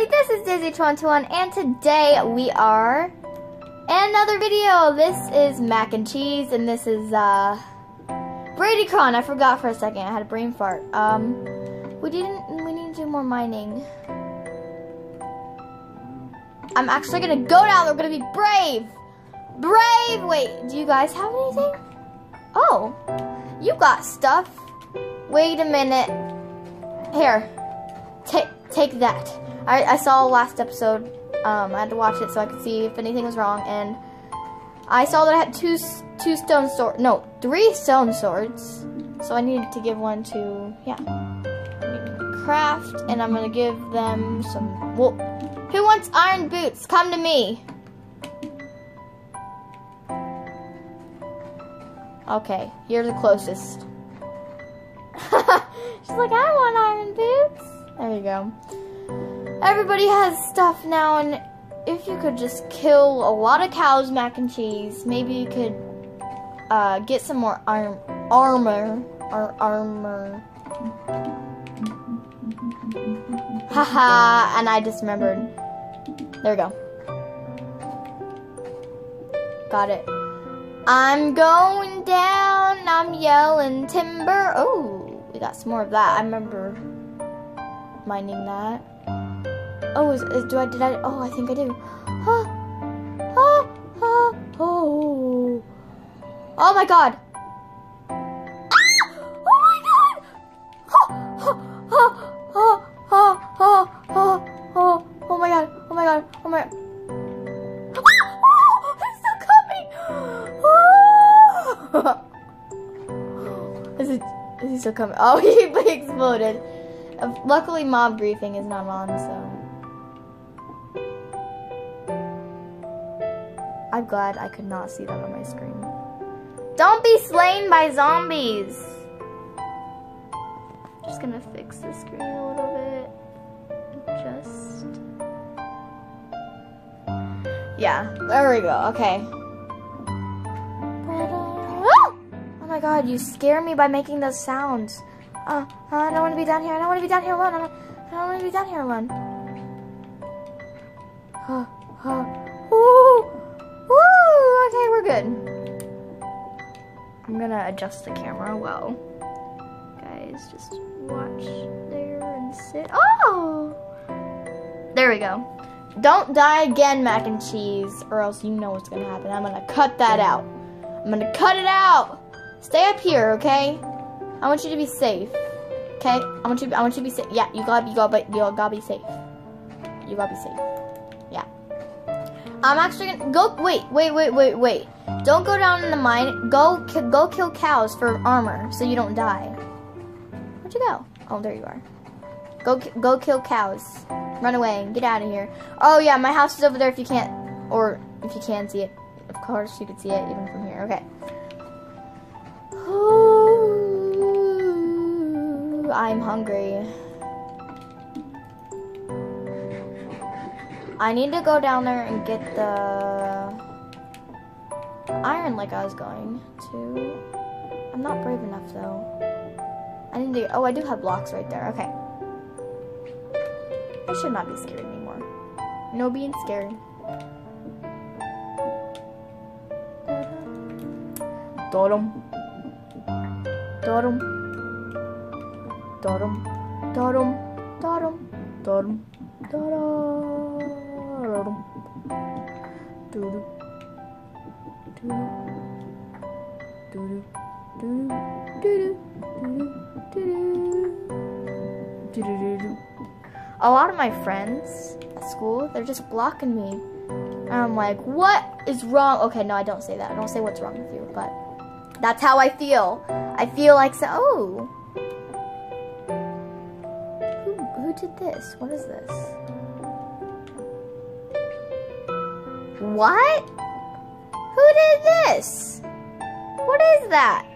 everybody, this is Daisy21 and today we are another video. This is mac and cheese and this is uh Brady Cron. I forgot for a second. I had a brain fart. Um we didn't we need to do more mining. I'm actually gonna go down, we're gonna be brave! Brave! Wait, do you guys have anything? Oh, you got stuff. Wait a minute. Here, take take that. I, I saw last episode. Um, I had to watch it so I could see if anything was wrong, and I saw that I had two two stone swords. No, three stone swords. So I needed to give one to yeah. Craft, and I'm gonna give them some. Well, who wants iron boots? Come to me. Okay, you're the closest. She's like, I want iron boots. There you go. Everybody has stuff now, and if you could just kill a lot of cows, mac and cheese, maybe you could uh, get some more arm armor. Or armor. Haha, and I just remembered. There we go. Got it. I'm going down, I'm yelling timber. Oh, we got some more of that. I remember mining that. Oh, is, is, do I, did I, oh, I think I do. Ah, ah, ah, oh. Oh my god. Ah! Oh my god! Oh, oh, oh, oh, oh, oh, oh, oh my god, oh my god, oh my god. is it? Is he still coming? Oh, he exploded. Luckily, mob griefing is not on, so. Glad I could not see that on my screen. Don't be slain by zombies! Just gonna fix the screen a little bit. Just. Yeah, there we go. Okay. Oh my god, you scare me by making those sounds. Uh, I don't want to be down here. I don't want to be down here alone. I don't, I don't want to be down here alone. I'm gonna adjust the camera well. Guys, just watch there and sit. Oh! There we go. Don't die again, mac and cheese, or else you know what's gonna happen. I'm gonna cut that out. I'm gonna cut it out! Stay up here, okay? I want you to be safe. Okay? I want you I want you to be safe. Yeah, you gotta you gotta you gotta be safe. You gotta be safe. I'm actually gonna go wait, wait, wait, wait, wait. Don't go down in the mine. Go go kill cows for armor so you don't die. Where'd you go? Oh, there you are. Go go kill cows. Run away. Get out of here. Oh yeah, my house is over there if you can't or if you can see it. Of course you can see it even from here. Okay. I'm hungry. I need to go down there and get the iron like I was going to. I'm not brave enough though. I need to, oh I do have blocks right there, okay. I should not be scared anymore. No being scared. Totem. Totem. Totem. Totem. A lot of my friends at school, they're just blocking me. And I'm like, what is wrong? Okay, no, I don't say that. I don't say what's wrong with you, but that's how I feel. I feel like so. Oh. Who, who did this? What is this? What? Who did this? What is that?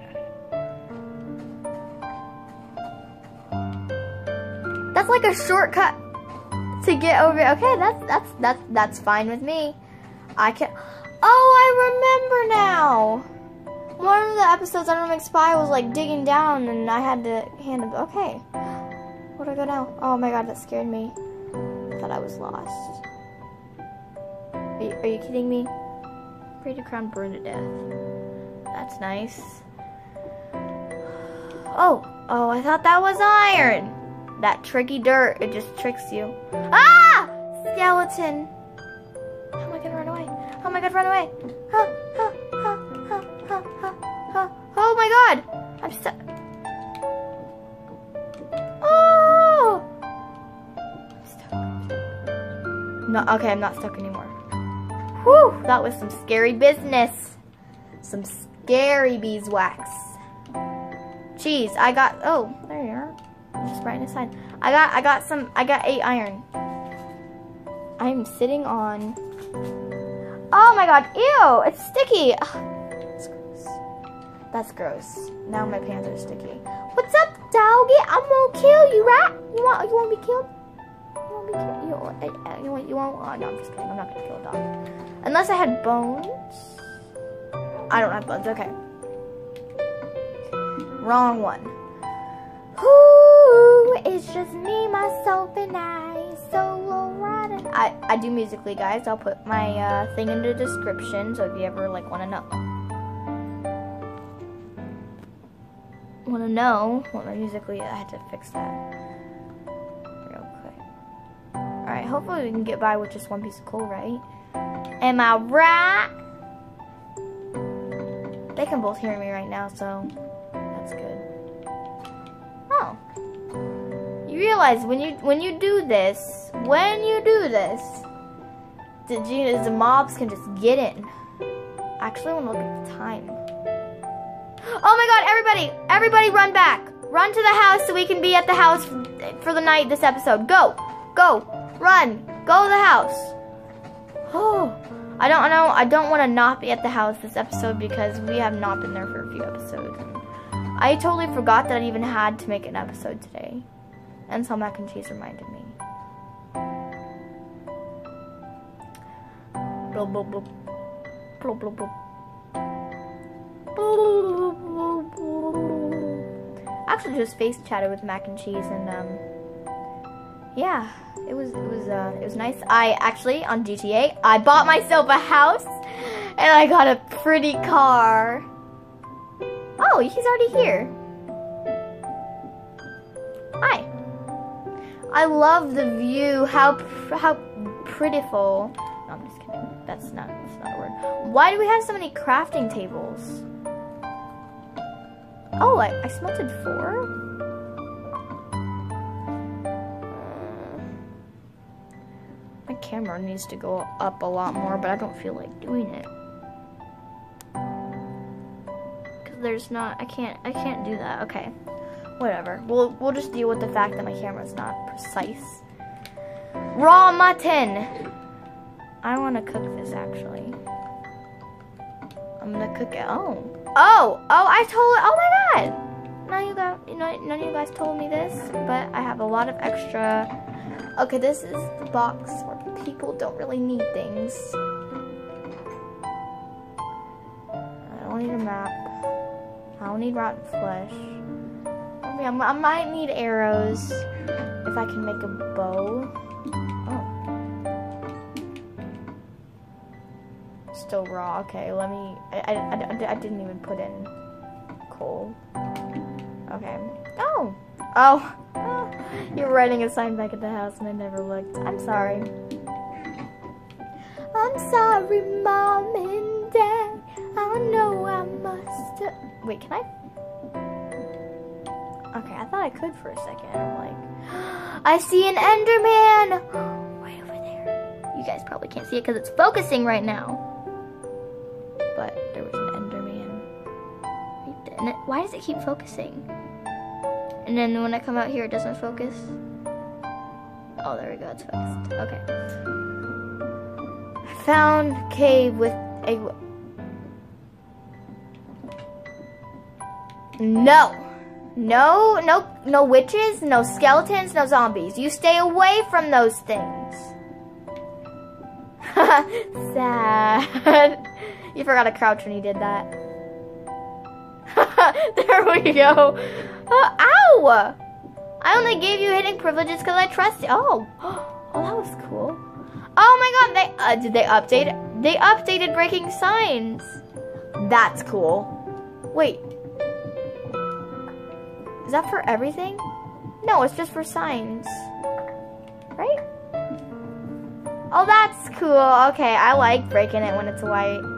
That's like a shortcut to get over. Okay, that's that's that's that's fine with me. I can. Oh, I remember now one of the episodes Under Make Spy was like digging down and I had to hand him. Okay. Where do I go now? Oh my god, that scared me. I thought I was lost. Are you, are you kidding me? Pray to crown burn to death. That's nice. Oh, oh, I thought that was iron. That tricky dirt, it just tricks you. Ah! Skeleton. How am I gonna run away? How am I gonna run away? Oh my god! I'm stuck. Oh! I'm stuck. No, okay, I'm not stuck anymore. Whew, that was some scary business. Some scary beeswax. Cheese, I got, oh, there you are. Just right inside. I got, I got some, I got eight iron. I'm sitting on, oh my god, ew, it's sticky. That's gross. That's gross. Now my pants are sticky. What's up, doggy? I'm gonna kill you, right? You want, you want to be killed? You want to be killed? You want, uh, you want, you want, oh, no, I'm just kidding. I'm not gonna kill a dog. Unless I had bones. I don't have bones, okay. Wrong one. Ooh, it's just me, myself, and I. Solo riding. I, I do musical.ly, guys. I'll put my uh, thing in the description, so if you ever like want to know. Want to know what my musical.ly? I had to fix that real quick. All right. Hopefully we can get by with just one piece of coal, right? Am I right? They can both hear me right now, so that's good. Oh. You realize when you when you do this, when you do this, the, the mobs can just get in. Actually, I want to look at the time. Oh my god, everybody! Everybody run back! Run to the house so we can be at the house for the night this episode. Go! Go! Run! Go to the house! Oh, I don't know. I don't want to not be at the house this episode because we have not been there for a few episodes. I totally forgot that I even had to make an episode today. And so mac and cheese reminded me. Actually, just face chatted with mac and cheese, and um, yeah, it was it was uh, it was nice. I actually on GTA, I bought myself a house, and I got a pretty car. Oh, he's already here. Hi. I love the view. How how prettiful. No, I'm just kidding. That's not that's not a word. Why do we have so many crafting tables? Oh, I, I smelted four? Needs to go up a lot more, but I don't feel like doing it. Cause there's not, I can't, I can't do that. Okay, whatever. We'll, we'll just deal with the fact that my camera's not precise. Raw mutton! I want to cook this actually. I'm gonna cook it. Oh. Oh, oh, I told, oh my god. None of you guys, none of you guys told me this, but I have a lot of extra. Okay, this is the box where people don't really need things. I don't need a map. I don't need rotten flesh. I, mean, I might need arrows if I can make a bow. Oh. Still raw. Okay, let me. I, I, I, I didn't even put in coal. Okay. Oh! Oh! You're writing a sign back at the house and I never looked. I'm sorry. I'm sorry, Mom and Dad. I know I must. Wait, can I? Okay, I thought I could for a second. I'm like, I see an Enderman! Right over there. You guys probably can't see it because it's focusing right now but there was an Enderman. Why does it keep focusing? And then when I come out here, it doesn't focus. Oh, there we go, it's focused. Okay. Found cave with a... No. No, no, no witches, no skeletons, no zombies. You stay away from those things. Sad. You forgot to crouch when you did that. there we go. Uh, ow! I only gave you hitting privileges because I trust you. Oh. Oh, that was cool. Oh my god, they uh, did they update? They updated breaking signs. That's cool. Wait. Is that for everything? No, it's just for signs. Right? Oh, that's cool. Okay, I like breaking it when it's white.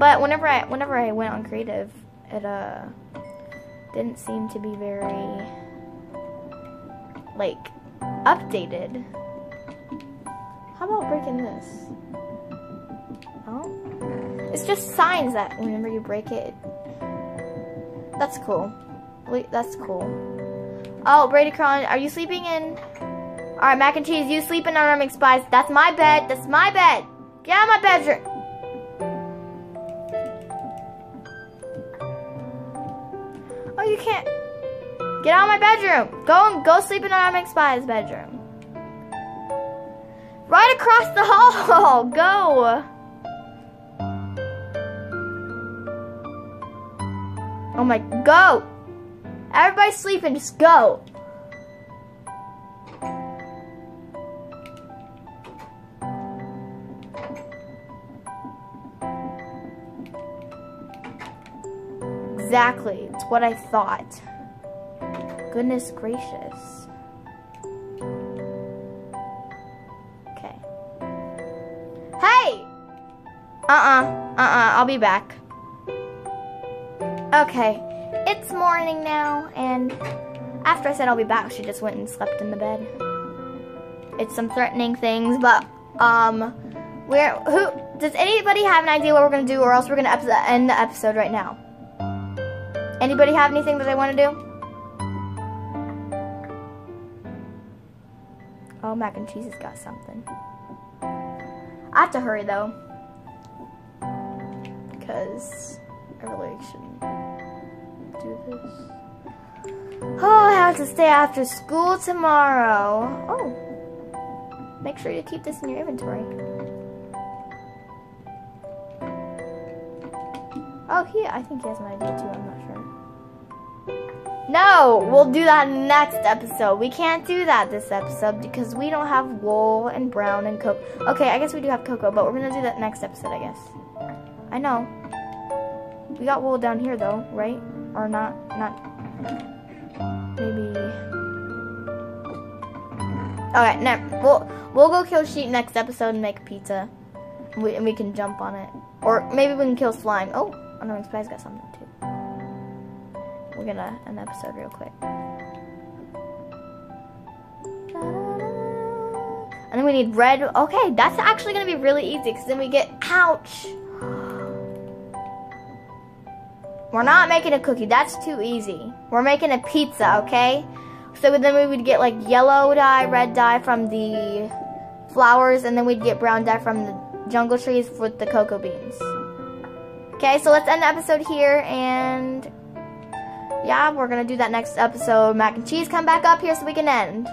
But whenever I whenever I went on creative, it uh didn't seem to be very like updated. How about breaking this? Oh, it's just signs that whenever you break it, that's cool. Wait, that's cool. Oh, Brady Cron, are you sleeping in? All right, mac and cheese, you sleep in Unarming Spies. That's my bed. That's my bed. Get out of my bedroom. Oh, you can't. Get out of my bedroom. Go and go sleep in Unarming Spies' bedroom. Right across the hall. Go. Oh my, go. Everybody sleeping, just go. Exactly, it's what I thought. Goodness gracious. Okay. Hey! Uh-uh, uh-uh, I'll be back. Okay, it's morning now, and after I said I'll be back, she just went and slept in the bed. It's some threatening things, but, um, where, who, does anybody have an idea what we're gonna do, or else we're gonna end the episode right now? Anybody have anything that they want to do? Oh, mac and cheese has got something. I have to hurry though. Because I really shouldn't do this. Oh, I have to stay after school tomorrow. Oh. Make sure you keep this in your inventory. Oh, he, I think he has an idea too, I'm not sure. No, we'll do that next episode. We can't do that this episode because we don't have wool and brown and cocoa. Okay, I guess we do have cocoa, but we're going to do that next episode, I guess. I know. We got wool down here, though, right? Or not, not, maybe. Okay, no, we'll, we'll go kill sheep next episode and make pizza. We, and we can jump on it. Or maybe we can kill slime. Oh, Unknown Spies got something, we're gonna end the episode real quick. And then we need red. Okay, that's actually gonna be really easy because then we get, ouch. We're not making a cookie, that's too easy. We're making a pizza, okay? So then we would get like yellow dye, red dye from the flowers, and then we'd get brown dye from the jungle trees with the cocoa beans. Okay, so let's end the episode here, and yeah, we're gonna do that next episode. Mac and cheese, come back up here so we can end.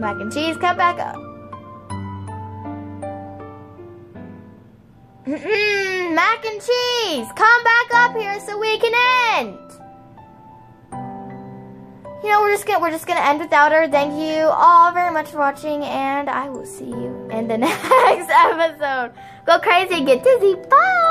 Mac and cheese, come back up. Mac and cheese, come back up here so we can end. You know, we're just gonna we're just gonna end without her. Thank you all very much for watching, and I will see you in the next episode. Go crazy, get dizzy, bye.